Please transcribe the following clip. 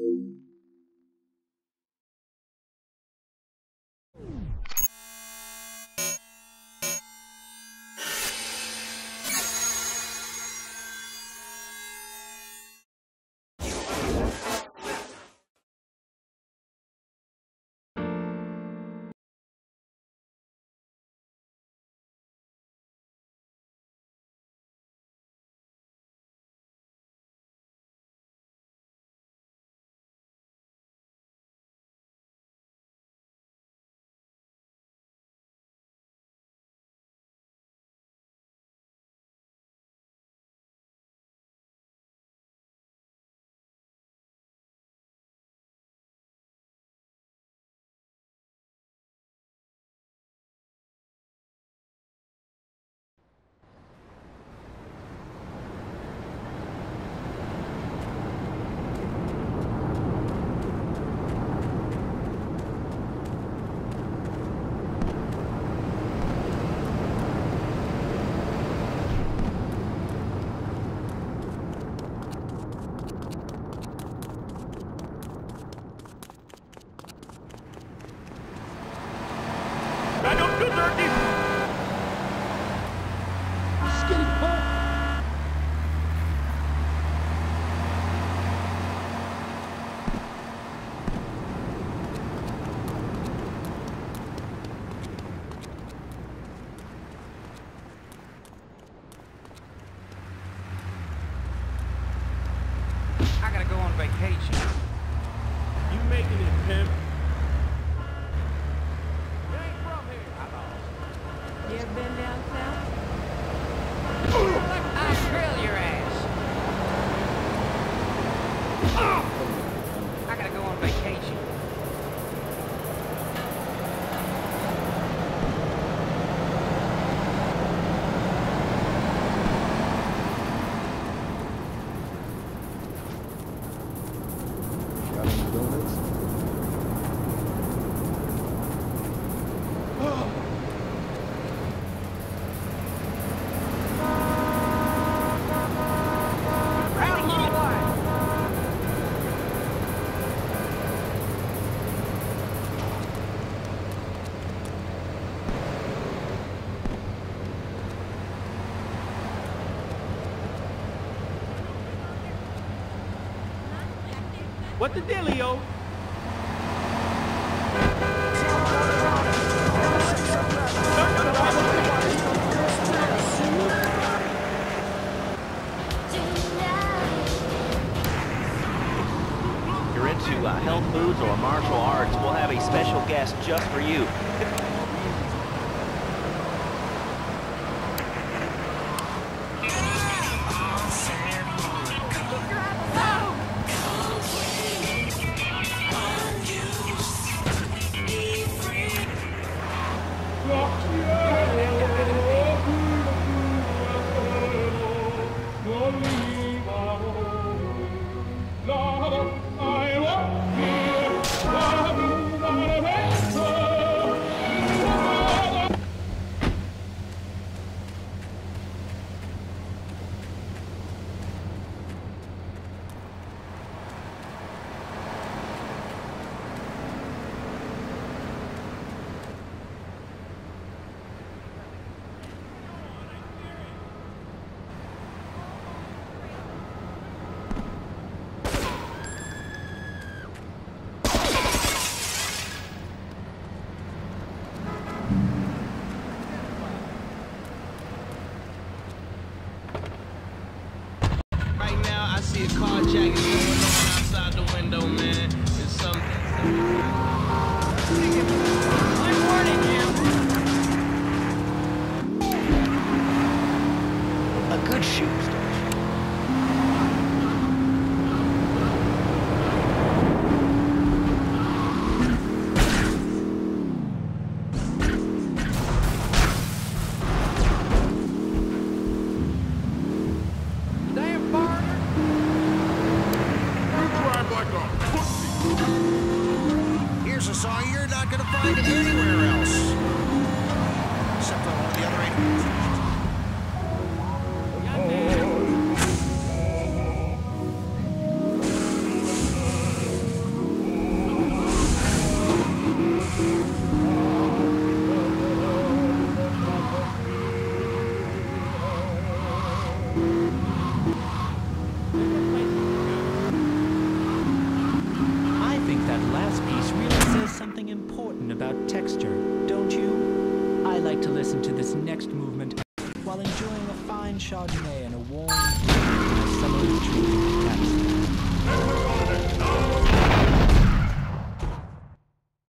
Go on vacation. You making it, pimp. What the dealio? You're into uh, health foods or martial arts, we'll have a special guest just for you. see a carjacking going on outside the window, man. It's something. while enjoying a fine Chardonnay and a warm summer retreat in the